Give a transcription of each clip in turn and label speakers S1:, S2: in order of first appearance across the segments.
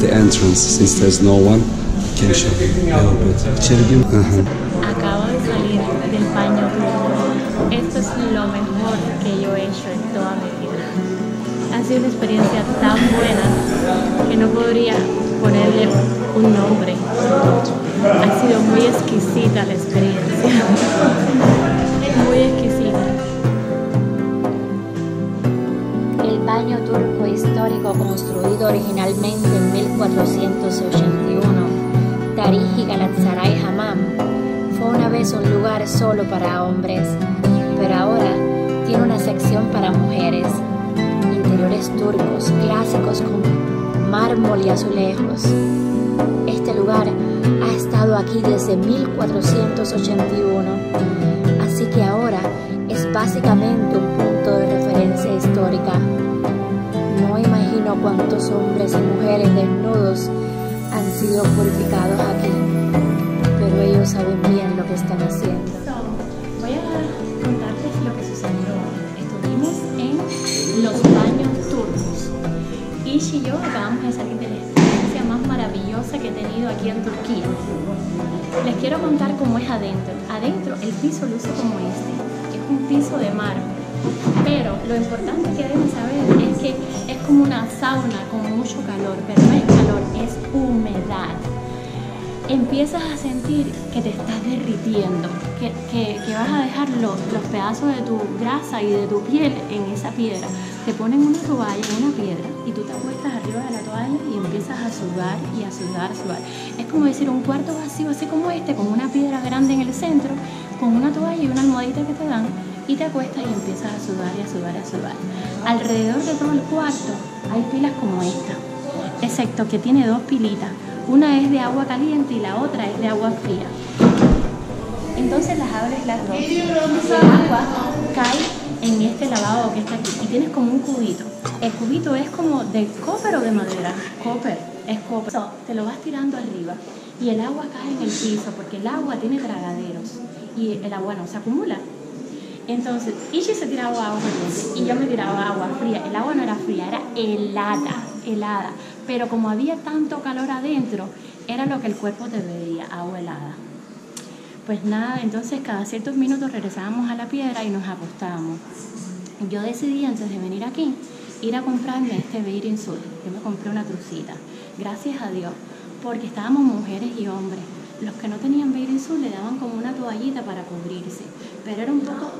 S1: The entrance. Since there's no one, you can show a little bit. Gir. Aha.
S2: Acabo de salir del baño. Esto es lo mejor que yo he hecho en toda mi vida. Ha sido una experiencia tan buena que no podría ponerle un nombre. Ha sido muy exquisita la experiencia.
S3: Para hombres, pero ahora tiene una sección para mujeres. Interiores turcos clásicos con mármol y azulejos. Este lugar ha estado aquí desde 1481, así que ahora es básicamente un punto de referencia histórica. No imagino cuántos hombres y mujeres desnudos han sido purificados aquí, pero ellos saben bien lo que están haciendo.
S2: Ish y yo acabamos de salir de la experiencia más maravillosa que he tenido aquí en Turquía. Les quiero contar cómo es adentro. Adentro el piso luce como este. Es un piso de mármol. Pero lo importante que deben saber es que es como una sauna con mucho calor, pero no es calor, es humedad empiezas a sentir que te estás derritiendo, que, que- que vas a dejar los, los pedazos de tu grasa y de tu piel en esa piedra. Te ponen una toalla una piedra y tú te acuestas arriba de la toalla y empiezas a sudar y a sudar, a sudar. Es como decir un cuarto vacío así como este, con una piedra grande en el centro, con una toalla y una almohadita que te dan y te acuestas y empiezas a sudar y a sudar a sudar. Alrededor de todo el cuarto hay pilas como esta excepto que tiene dos pilitas. Una es de agua caliente y la otra es de agua fría. Entonces las abres las dos el agua cae en este lavabo que está aquí y tienes como un cubito. El cubito es como de copper o de madera. Copper, es copper. So, te lo vas tirando arriba y el agua cae en el piso porque el agua tiene tragaderos y el agua no se acumula. Entonces, Ishi se tiraba agua y yo me tiraba agua fría. El agua no era fría, era helada, helada. Pero como había tanto calor adentro, era lo que el cuerpo te pedía, agua helada. Pues nada, entonces cada ciertos minutos regresábamos a la piedra y nos acostábamos. Yo decidí antes de venir aquí ir a comprarme este bathing suit. Yo me compré una trucita, gracias a Dios, porque estábamos mujeres y hombres. Los que no tenían bathing suit le daban como una toallita para cubrirse, pero era un poco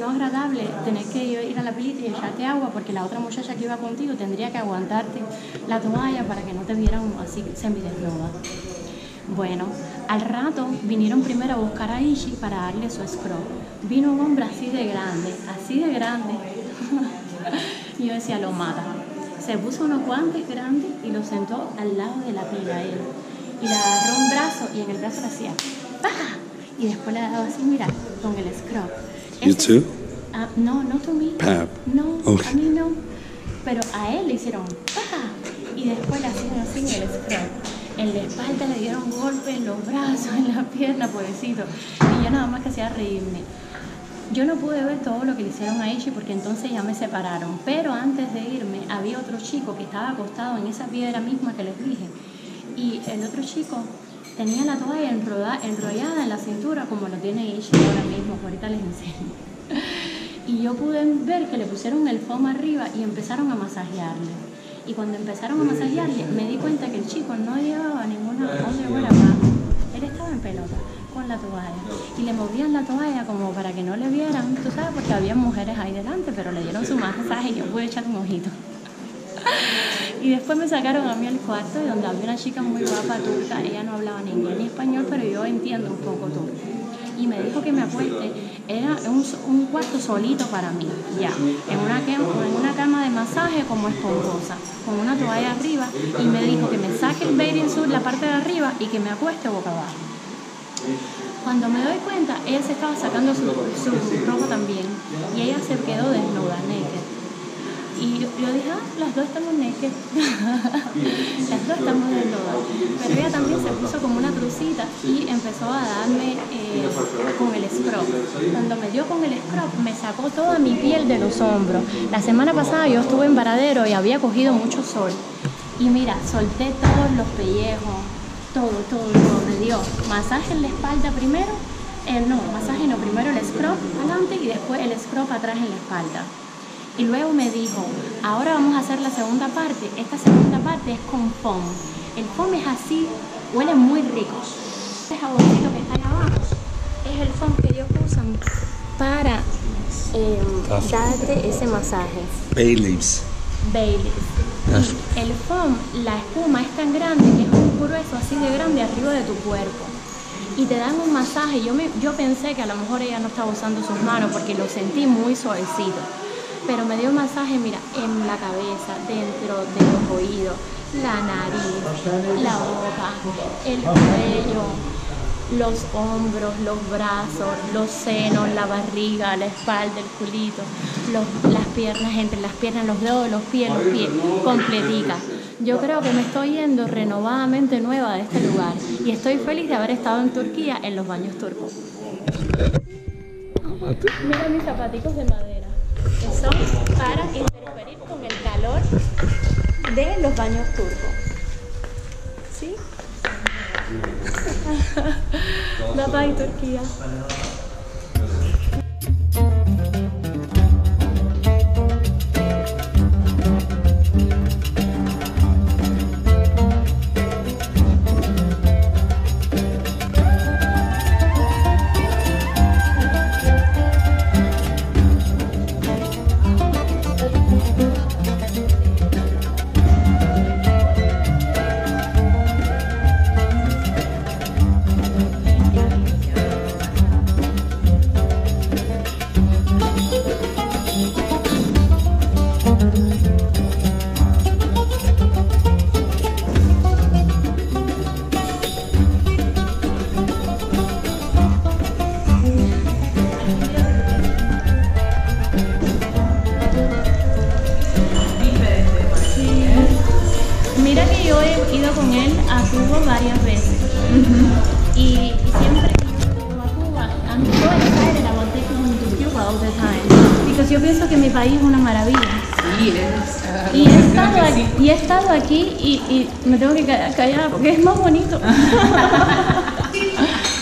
S2: no agradable tener que ir a la pilita y echarte agua porque la otra muchacha que iba contigo tendría que aguantarte la toalla para que no te vieran así semidesnuda. Bueno, al rato vinieron primero a buscar a Ishi para darle su scrub. Vino un hombre así de grande, así de grande. y yo decía, lo mata. Se puso unos guantes grandes y lo sentó al lado de la pila él. Y le agarró un brazo y en el brazo le hacía ¡Paja! Y después le daba así, mira, con el scrub.
S1: You
S2: Ese-
S1: too?
S2: Ah, no, no me.
S1: Pap.
S2: No, a mí no. Pero a él le hicieron ¡paja! Y después le hacían así en el scrub. En la espalda le dieron golpes, en los brazos, en la pierna, pobrecito. Y yo nada más que hacía reírme. Yo no pude ver todo lo que le hicieron a Ishi porque entonces ya me separaron. Pero antes de irme había otro chico que estaba acostado en esa piedra misma que les dije. Y el otro chico tenía la toalla enrollada en la cintura como lo tiene Ishi ahora mismo. Ahorita les enseño. Y yo pude ver que le pusieron el foam arriba y empezaron a masajearle. Y cuando empezaron a masajearle, me di cuenta que el chico no llevaba ninguna underwear abajo. Él estaba en pelota con la toalla. Y le movían la toalla como para que no le vieran, tú sabes, porque había mujeres ahí delante, pero le dieron su masaje y yo pude echar un ojito. Y después me sacaron a mí al cuarto, donde había una chica muy guapa turca. Ella no hablaba ni inglés ni español, pero yo entiendo un poco turco. Y me dijo que me acueste, era un, cuarto solito para mí, ya, en una, en una cama de masaje como esponjosa, con una toalla arriba, y me dijo que me saque el bathing suit, la parte de arriba, y que me acueste boca abajo. Cuando me doy cuenta, ella se estaba sacando su, su ropa también, y ella se quedó desnuda, naked. Y yo, yo dije, ah, las dos estamos naked. las dos estamos desnudas. Pero ella también se puso como una trucita y empezó a darme eh, con el scrub. Cuando me dio con el scrub, me sacó toda mi piel de los hombros. La semana pasada yo estuve en Varadero y había cogido mucho sol. Y mira, solté todos los pellejos, todo, todo, todo. Me dio masaje en la espalda primero, eh, no, masaje no, primero el scrub adelante y después el scrub atrás en la espalda. Y luego me dijo, ahora vamos a hacer la segunda parte. Esta segunda parte es con foam. El foam es así, huele muy rico. Este jaboncito que está ahí abajo es el foam que ellos usan para eh, darte ese masaje.
S1: Bay leaves.
S2: Baileys. Y el foam, la espuma es tan grande que es un grueso así de grande arriba de tu cuerpo. Y te dan un masaje. Yo, me, yo pensé que a lo mejor ella no estaba usando sus manos porque lo sentí muy suavecito. Pero me dio un masaje, mira, en la cabeza, dentro de los oídos, la nariz, la boca, el cuello, los hombros, los brazos, los senos, la barriga, la espalda, el culito, los- las piernas, entre las piernas, los dedos de los pies, los pies, completica. Yo creo que me estoy yendo renovadamente nueva de este lugar y estoy feliz de haber estado en Turquía en los baños turcos. Mira mis zapaticos de madera, son para interferir con el calor de los baños turcos. ¿Sí? Bye bye Turquía. Que yo he ido con él a Cuba varias veces. y, y siempre que yo a Cuba, I'm so excited about taking him to Cuba all the time. Because yo pienso que mi país es una maravilla.
S4: Sí, es. ah,
S2: Y he estado aquí,
S4: sí.
S2: y he estado aquí y, y me tengo que ca- callar porque es más bonito.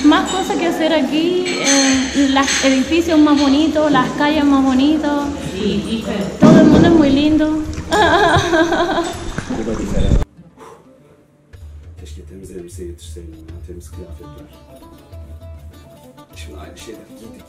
S2: más cosas que hacer aquí, eh, los edificios más bonitos, las calles más bonitas,
S4: Sí, sí, pero-
S2: todo el mundo es muy lindo.
S1: Temiz elbise yetişseydim ya, temiz kıyafetler. Şimdi aynı şeyleri giydik.